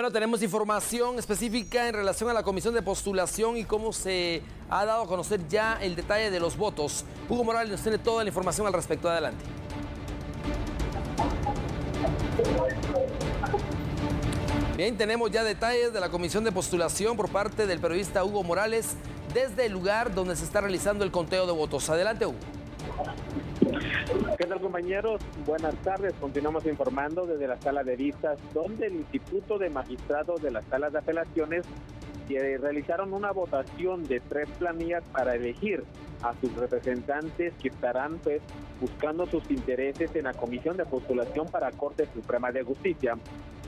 Bueno, tenemos información específica en relación a la comisión de postulación y cómo se ha dado a conocer ya el detalle de los votos. Hugo Morales nos tiene toda la información al respecto. Adelante. Bien, tenemos ya detalles de la comisión de postulación por parte del periodista Hugo Morales desde el lugar donde se está realizando el conteo de votos. Adelante, Hugo. ¿Qué tal compañeros? Buenas tardes. Continuamos informando desde la sala de vistas donde el Instituto de Magistrados de las salas de apelaciones realizaron una votación de tres planillas para elegir a sus representantes que estarán pues, buscando sus intereses en la comisión de postulación para Corte Suprema de Justicia.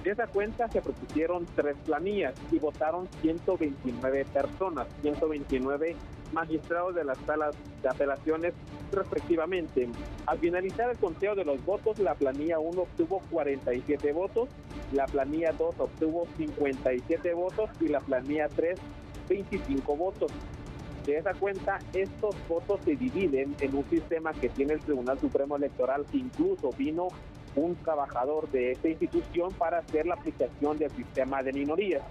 De esa cuenta se propusieron tres planillas y votaron 129 personas, 129 magistrados de las salas de apelaciones respectivamente. Al finalizar el conteo de los votos, la planilla 1 obtuvo 47 votos, la planilla 2 obtuvo 57 votos y la planilla 3 25 votos. De esa cuenta, estos votos se dividen en un sistema que tiene el Tribunal Supremo Electoral, incluso vino un trabajador de esta institución para hacer la aplicación del sistema de minorías.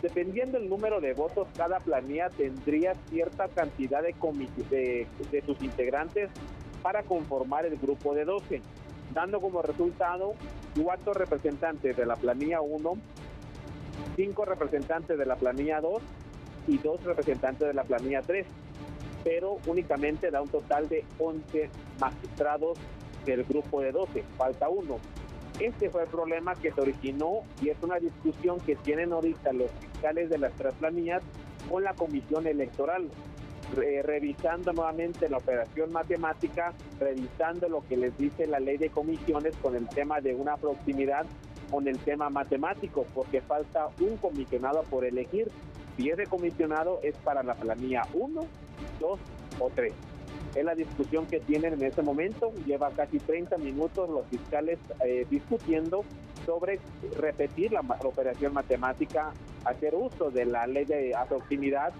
Dependiendo del número de votos, cada planilla tendría cierta cantidad de, de, de sus integrantes para conformar el grupo de 12, dando como resultado cuatro representantes de la planilla 1, cinco representantes de la planilla 2 y dos representantes de la planilla 3, pero únicamente da un total de 11 magistrados del grupo de 12, falta uno. Este fue el problema que se originó y es una discusión que tienen ahorita los fiscales de las tres planillas con la comisión electoral, revisando nuevamente la operación matemática, revisando lo que les dice la ley de comisiones con el tema de una proximidad con el tema matemático, porque falta un comisionado por elegir. Si ese comisionado es para la planilla 1, 2 o 3 es la discusión que tienen en este momento. Lleva casi 30 minutos los fiscales eh, discutiendo sobre repetir la, operación matemática, hacer uso de la ley de proximidad,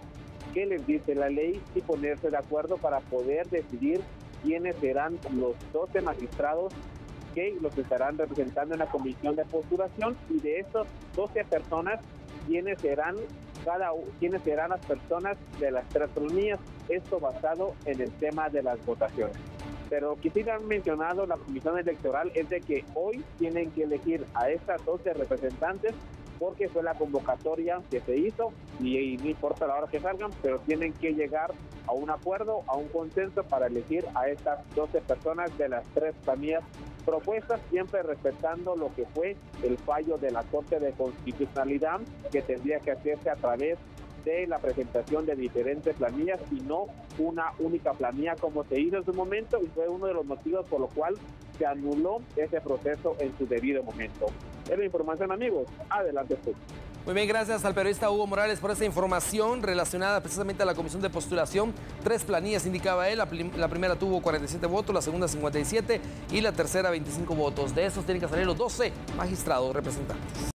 qué les dice la ley y ponerse de acuerdo para poder decidir quiénes serán los 12 magistrados que los estarán representando en la comisión de postulación y de esas 12 personas, quiénes serán cada quiénes serán las personas de las tres colonias, esto basado en el tema de las votaciones. Pero que sí han mencionado la comisión electoral es de que hoy tienen que elegir a estas 12 representantes porque fue la convocatoria que se hizo y, no importa la hora que salgan, pero tienen que llegar a un acuerdo, a un consenso para elegir a estas 12 personas de las tres familias propuestas, siempre respetando lo que fue el fallo de la Corte de Constitucionalidad, que tendría que hacerse a través de la presentación de diferentes planillas y no una única planilla como se hizo en su momento y fue uno de los motivos por lo cual se anuló ese proceso en su debido momento. Es la información amigos, adelante tú. Muy bien, gracias al periodista Hugo Morales por esta información relacionada precisamente a la comisión de postulación. Tres planillas indicaba él. La, la, primera tuvo 47 votos, la segunda 57 y la tercera 25 votos. De esos tienen que salir los 12 magistrados representantes.